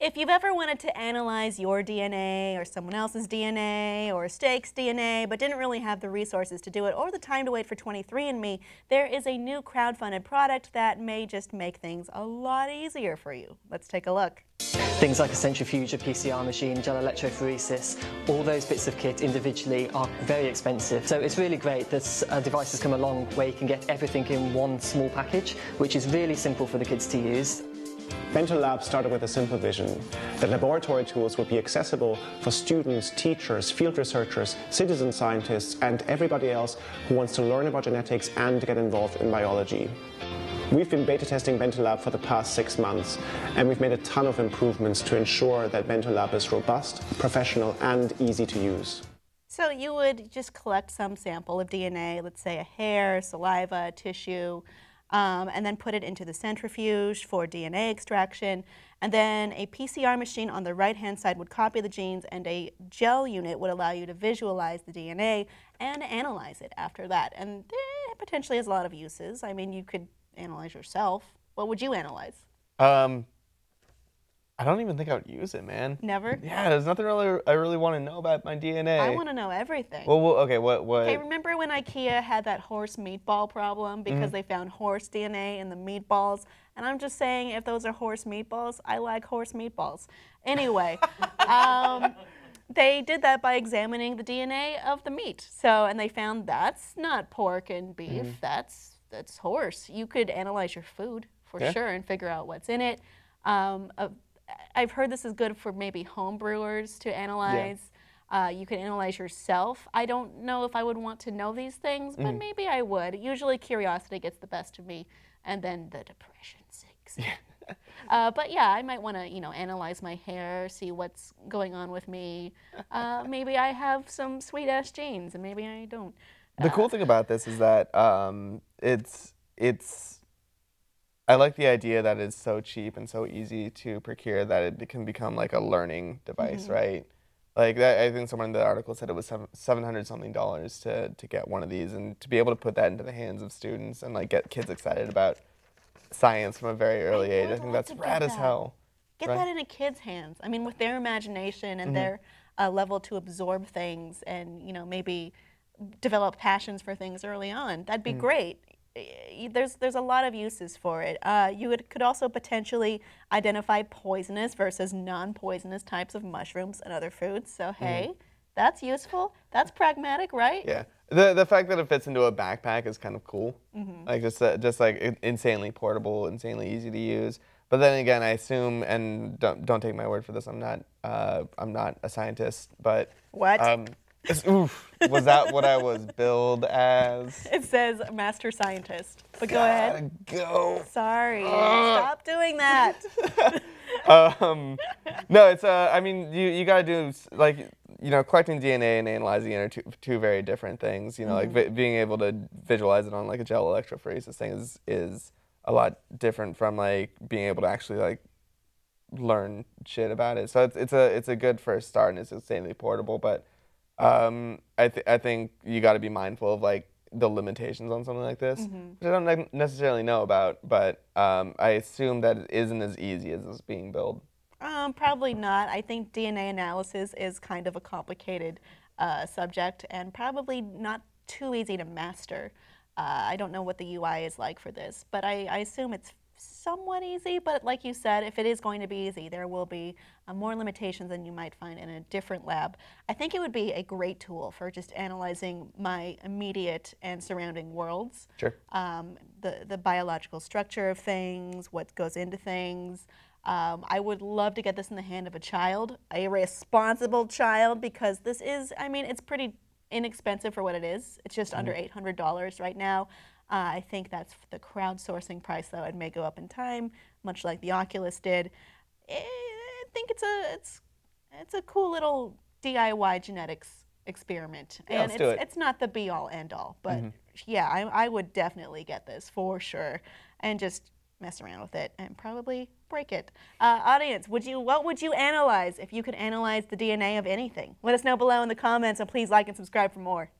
If you've ever wanted to analyze your DNA or someone else's DNA or a steak's DNA but didn't really have the resources to do it or the time to wait for 23andMe, there is a new crowdfunded product that may just make things a lot easier for you. Let's take a look. Things like a centrifuge, a PCR machine, gel electrophoresis, all those bits of kit individually are very expensive. So it's really great that a uh, device has come along where you can get everything in one small package, which is really simple for the kids to use. Bento Lab started with a simple vision that laboratory tools would be accessible for students, teachers, field researchers, citizen scientists, and everybody else who wants to learn about genetics and get involved in biology. We've been beta testing Bento Lab for the past six months, and we've made a ton of improvements to ensure that Bento Lab is robust, professional, and easy to use. So you would just collect some sample of DNA, let's say a hair, saliva, tissue, um, and then put it into the centrifuge for DNA extraction. And then a PCR machine on the right-hand side would copy the genes, and a gel unit would allow you to visualize the DNA and analyze it after that. And it potentially has a lot of uses. I mean, you could analyze yourself. What would you analyze? Um, I don't even think I would use it, man. Never? Yeah, there's nothing really I really want to know about my DNA. I want to know everything. Well, well, okay, what what? Okay, remember when IKEA had that horse meatball problem because Mm-hmm. they found horse DNA in the meatballs? And I'm just saying, if those are horse meatballs, I like horse meatballs. Anyway, um, they did that by examining the DNA of the meat. So, and they found that's not pork and beef. Mm-hmm. That's that's horse. You could analyze your food for Yeah. sure and figure out what's in it. Um, uh, I've heard this is good for maybe home brewers to analyze. Uh, you can analyze yourself. I don't know if I would want to know these things, but Mm. maybe I would. Usually, curiosity gets the best of me, and then the depression sinks. in. uh, but yeah, I might want to, you know, analyze my hair, see what's going on with me. Uh, maybe I have some sweet ass genes, and maybe I don't. The cool thing about this is that um, it's it's. I like the idea that it's so cheap and so easy to procure that it can become like a learning device, Mm-hmm. right? Like that, I think someone in the article said it was seven seven hundred something dollars to to get one of these, and to be able to put that into the hands of students and like get kids excited about science from a very early age, I think that's rad as hell. Get Right. that in a kid's hands. I mean, with their imagination Mm-hmm. and their uh, level to absorb things, and you know, maybe develop passions for things early on. That'd be great. There's there's a lot of uses for it. Uh, you would, could also potentially identify poisonous versus non-poisonous types of mushrooms and other foods. So hey, that's useful. That's pragmatic, right? Mm-hmm. Yeah. The the fact that it fits into a backpack is kind of cool. Mm-hmm. Like just uh, just like insanely portable, insanely easy to use. But then again, I assume, and don't don't take my word for this. I'm not uh, I'm not a scientist, but What? Um, oof, was that what I was billed as? It says master scientist. But go ahead. Go. Sorry. Stop doing that. um, no, it's uh, I mean, you you gotta do like you know, collecting DNA and analyzing it are two, two very different things. You know, like vi- being able to visualize it on like a gel electrophoresis thing is is a lot different from like being able to actually like learn shit about it. So it's it's a it's a good first start and it's insanely portable. But um, I th- I think you got to be mindful of like the limitations on something like this, which I don't ne- necessarily know about. But um, I assume that it isn't as easy as it's being billed. Um, probably not. I think DNA analysis is kind of a complicated uh, subject and probably not too easy to master. Uh, I don't know what the UI is like for this, but I, I assume it's somewhat easy. But like you said, if it is going to be easy, there will be uh, more limitations than you might find in a different lab. I think it would be a great tool for just analyzing my immediate and surrounding worlds Sure. um, the, the biological structure of things, what goes into things. Um, I would love to get this in the hand of a child, a responsible child, because this is, I mean, it's pretty inexpensive for what it is. It's just under $800 right now. Uh, I think that's the crowdsourcing price, though. It may go up in time, much like the Oculus did. Eh, I think it's a it's it's a cool little DIY genetics experiment, Yeah, and it's do it. it's not the be all end all, but yeah, I, I would definitely get this for sure, and just mess around with it and probably break it. Uh, audience, would you what would you analyze if you could analyze the DNA of anything? Let us know below in the comments, and please like and subscribe for more.